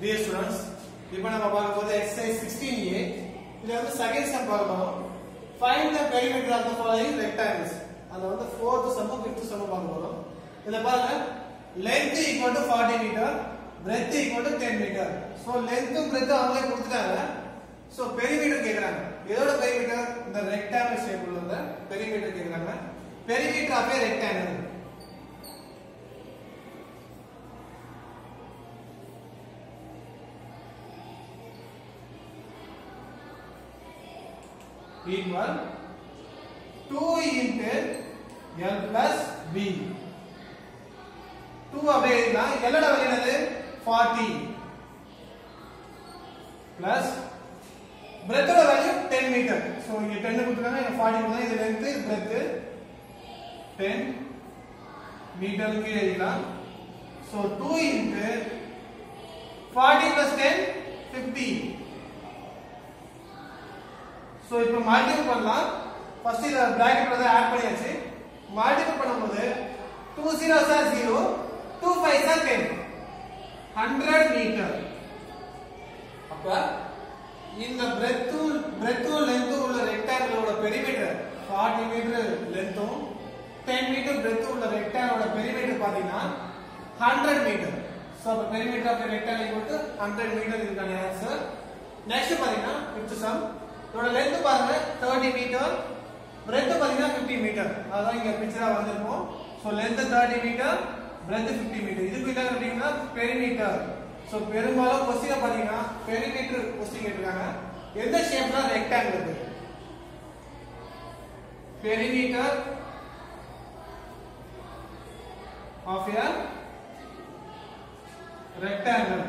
Dear students இப்போ நம்ம பார்க்க போது எக்ஸசைஸ் 16a இதுல வந்து செகண்ட் சம் பார்க்க போறோம். Find the perimeter of the following rectangles அதுல வந்து ஃபோர்த் சம்மும் ஃபிஃப்த் சம் பார்க்க போறோம். இதுல பாருங்க. Length equal to 40 meter breadth equal to 10 meter so லென்த்தும் breadth அவங்களே கொடுத்துட்டாங்க. சோ பெரிமீட்டர் கேக்குறாங்க. எதோட பெரிமீட்டர் இந்த ரெக்டாங்கிள் ஷேப்ல உள்ள பெரிமீட்டர் கேட்குறாங்க perimeter of a rectangle equal 2 into L plus B. 2 அப்படியே எழுதலாம் L ஓட வேல்யூ என்னது? 40 plus breadth ஓட வேல்யூ 10 மீட்டர் சோ இங்க 10 கொடுத்திருக்காங்க. இங்க 40 கொடுத்தா இது length இது breadth 10 மீட்டருக்கு எழுதலாம் so 2 into 40 plus 10 50 சோ இப்போ மல்டிபிள் பண்ணலாம். ஃபர்ஸ்ட் இத பிராக்கெட் வந்து ஆட் பண்ணியாச்சு. மல்டிபிள் பண்ணும்போது 2 zeros are 0 2 5s are 10 100 metre அப்ப இந்த breadth breadth லென்த்தும் உள்ள ரெக்டாங்கிளோட பெரிமீட்டர் 40 மீட்டர் லென்த்தும் 10 மீட்டர் breadth உள்ள ரெக்டாங்கிளோட பெரிமீட்டர் பாத்தீங்கன்னா 100 மீட்டர் சோ அப்ப perimeter of rectangle hundred 100 meter இதுக்கான ஆன்சர் நெக்ஸ்ட் பாத்தீங்கன்னா ஃபிஃப்த் சம் இதோட லென்த் பாருங்க 30 மீட்டர் பிரெத் பாத்தீங்கன்னா 50 மீட்டர் அதான் இங்க பிக்சரா வந்திருக்கும். So length 30 meter breadth 50 meter இதுக்கு என்ன கேட்டீங்கன்னா பெரிமீட்டர் சோ பெரும்பாலும் கொஸ்டின் பாத்தீங்கன்னா பெரிமீட்டர் கொஸ்டின் கேட்டிருக்காங்க. எந்த ஷேப்ல ரெக்டாங்கிள் இருக்கு perimeter of a rectangle.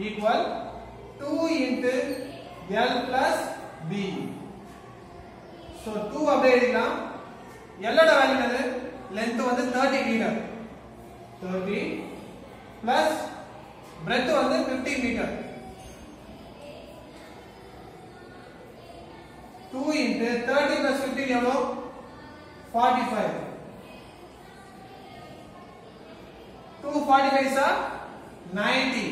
Equal 2 into L plus B. So 2 அப்படியே எழுதலாம் L ஓட வேல்யூ என்னது? லென்த் வந்து 30 மீட்டர் 30 plus breadth வந்து 50 மீட்டர் 2 into 30 plus 50 எவ்வளோ 45 245 is 90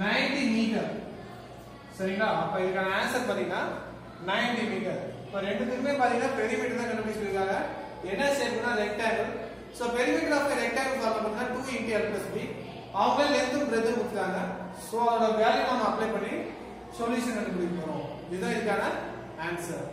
90 மீட்டர். சரிங்களா? அப்ப இதுக்கான ஆன்சர் பாத்தீங்கன்னா 90 மீட்டர். இப்ப ரெண்டுத்துக்குமே பாத்தீங்கன்னா பெரிமீட்டர் தான் கண்டுபிடிச்சிருக்காங்க. என்ன ஷேப்னா rectangle so perimeter of rectangle form பண்ணா 2 இன்டு l b. அவங்க லென்த்தும் பிரெத்தும் கொடுத்தாங்க சோ அதோட வேல்யூ நம்ம அப்ளை பண்ணி சொல்யூஷன் கண்டுபிடிக்க போறோம். இதுதான் இதுக்கான ஆன்சர்